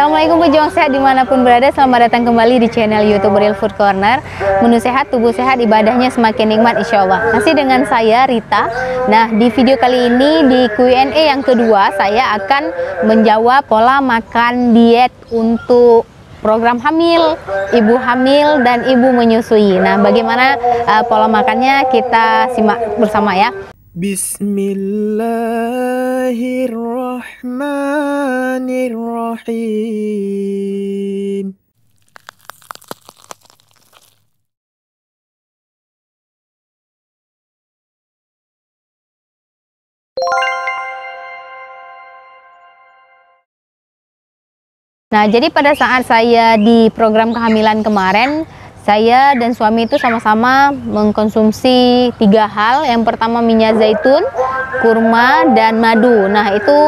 Assalamualaikum pejuang sehat di mana pun berada Selamat datang kembali di channel youtube Real Food Corner Menu sehat, tubuh sehat, ibadahnya semakin nikmat insya Allah Masih dengan saya Rita Nah di video kali ini di Q&A yang kedua Saya akan menjawab pola makan diet untuk program hamil, ibu hamil dan ibu menyusui. Nah, bagaimana uh, pola makannya kita simak bersama ya. Bismillahirrahmanirrahim. Nah, jadi pada saat saya di program kehamilan kemarin, saya dan suami itu sama-sama mengkonsumsi tiga hal. Yang pertama minyak zaitun, kurma, dan madu. Nah, itu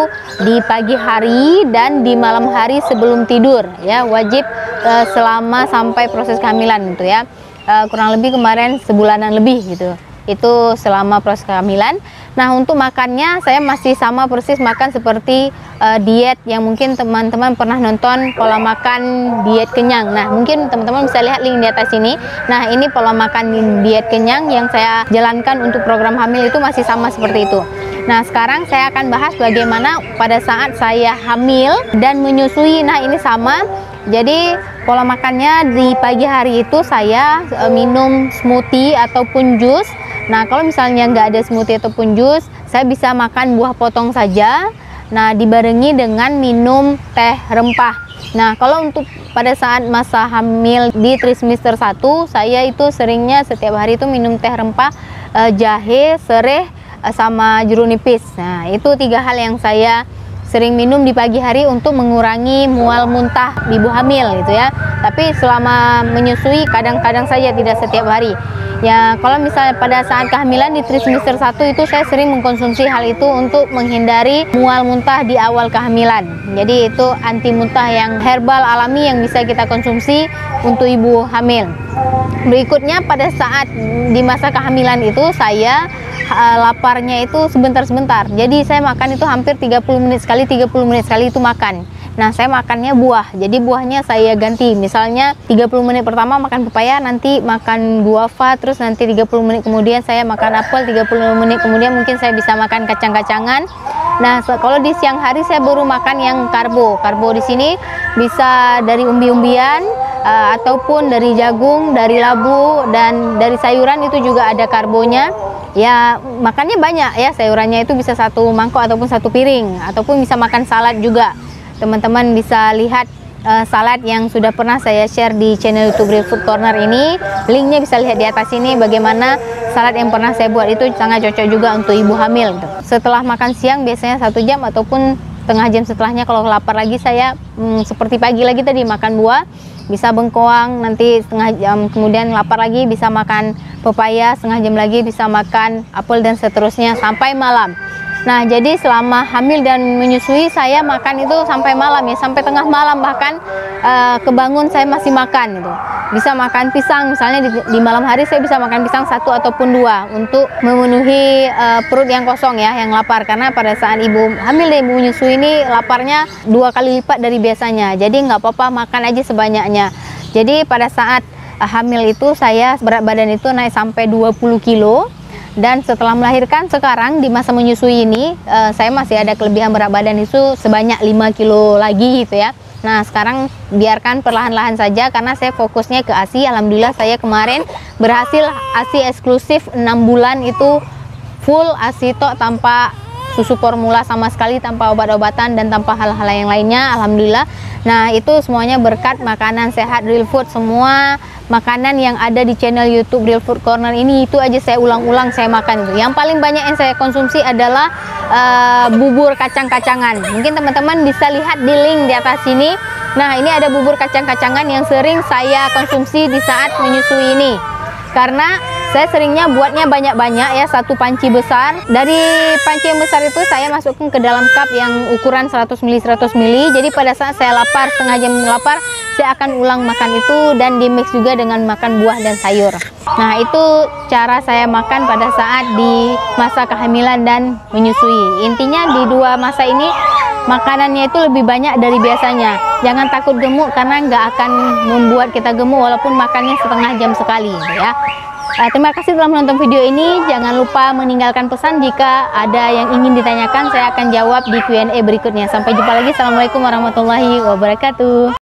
di pagi hari dan di malam hari sebelum tidur. Ya, wajib uh, selama sampai proses kehamilan itu ya. Uh, kurang lebih kemarin sebulanan lebih gitu itu selama proses kehamilan. Nah untuk makannya saya masih sama persis makan seperti uh, diet yang mungkin teman-teman pernah nonton pola makan diet kenyang. Nah mungkin teman-teman bisa lihat link di atas ini. Nah ini pola makan diet kenyang yang saya jalankan untuk program hamil itu masih sama seperti itu. Nah sekarang saya akan bahas bagaimana pada saat saya hamil dan menyusui. Nah ini sama. Jadi pola makannya di pagi hari itu saya uh, minum smoothie ataupun jus Nah, kalau misalnya nggak ada smoothie ataupun jus, saya bisa makan buah potong saja. Nah, dibarengi dengan minum teh rempah. Nah, kalau untuk pada saat masa hamil di trimester 1, saya itu seringnya setiap hari itu minum teh rempah, eh, jahe, sereh, eh, sama jeruk nipis. Nah, itu tiga hal yang saya sering minum di pagi hari untuk mengurangi mual muntah ibu hamil gitu ya. Tapi selama menyusui kadang-kadang saja tidak setiap hari. Ya, kalau misalnya pada saat kehamilan di trimester 1 itu saya sering mengkonsumsi hal itu untuk menghindari mual muntah di awal kehamilan. Jadi itu anti muntah yang herbal alami yang bisa kita konsumsi untuk ibu hamil. Berikutnya pada saat di masa kehamilan itu saya uh, laparnya itu sebentar-sebentar. Jadi saya makan itu hampir 30 menit sekali, 30 menit sekali itu makan. Nah, saya makannya buah. Jadi buahnya saya ganti. Misalnya 30 menit pertama makan pepaya, nanti makan guava, terus nanti 30 menit kemudian saya makan apel, 30 menit kemudian mungkin saya bisa makan kacang-kacangan. Nah, kalau di siang hari saya baru makan yang karbo. Karbo di sini bisa dari umbi-umbian uh, ataupun dari jagung, dari labu dan dari sayuran itu juga ada karbonya. Ya, makannya banyak ya sayurannya itu bisa satu mangkok ataupun satu piring ataupun bisa makan salad juga teman-teman bisa lihat uh, salad yang sudah pernah saya share di channel YouTube Real Food Corner ini. Linknya bisa lihat di atas ini bagaimana salad yang pernah saya buat itu sangat cocok juga untuk ibu hamil. Gitu. Setelah makan siang biasanya satu jam ataupun setengah jam setelahnya kalau lapar lagi saya hmm, seperti pagi lagi tadi makan buah bisa bengkoang nanti setengah jam kemudian lapar lagi bisa makan pepaya setengah jam lagi bisa makan apel dan seterusnya sampai malam Nah, jadi selama hamil dan menyusui saya makan itu sampai malam ya, sampai tengah malam bahkan uh, kebangun saya masih makan gitu. Bisa makan pisang misalnya di, di malam hari saya bisa makan pisang satu ataupun dua untuk memenuhi uh, perut yang kosong ya, yang lapar karena pada saat ibu hamil dan ibu menyusui ini laparnya dua kali lipat dari biasanya. Jadi nggak apa-apa makan aja sebanyaknya. Jadi pada saat uh, hamil itu saya berat badan itu naik sampai 20 kilo dan setelah melahirkan sekarang di masa menyusui ini uh, saya masih ada kelebihan berat badan itu sebanyak 5 kilo lagi gitu ya. Nah sekarang biarkan perlahan-lahan saja karena saya fokusnya ke ASI Alhamdulillah saya kemarin berhasil ASI eksklusif 6 bulan itu full ASI tok tanpa susu formula sama sekali tanpa obat-obatan dan tanpa hal-hal yang lainnya Alhamdulillah Nah itu semuanya berkat makanan sehat real food semua makanan yang ada di channel YouTube Real Food Corner ini itu aja saya ulang-ulang saya makan. Yang paling banyak yang saya konsumsi adalah uh, bubur kacang-kacangan. Mungkin teman-teman bisa lihat di link di atas sini. Nah, ini ada bubur kacang-kacangan yang sering saya konsumsi di saat menyusui ini. Karena saya seringnya buatnya banyak-banyak ya, satu panci besar. Dari panci yang besar itu saya masukkan ke dalam cup yang ukuran 100 ml 100 ml. Jadi pada saat saya lapar, setengah jam lapar, saya akan ulang makan itu dan di mix juga dengan makan buah dan sayur. Nah, itu cara saya makan pada saat di masa kehamilan dan menyusui. Intinya di dua masa ini makanannya itu lebih banyak dari biasanya. Jangan takut gemuk karena nggak akan membuat kita gemuk walaupun makannya setengah jam sekali ya. Uh, terima kasih telah menonton video ini. Jangan lupa meninggalkan pesan jika ada yang ingin ditanyakan. Saya akan jawab di Q&A berikutnya. Sampai jumpa lagi. Assalamualaikum warahmatullahi wabarakatuh.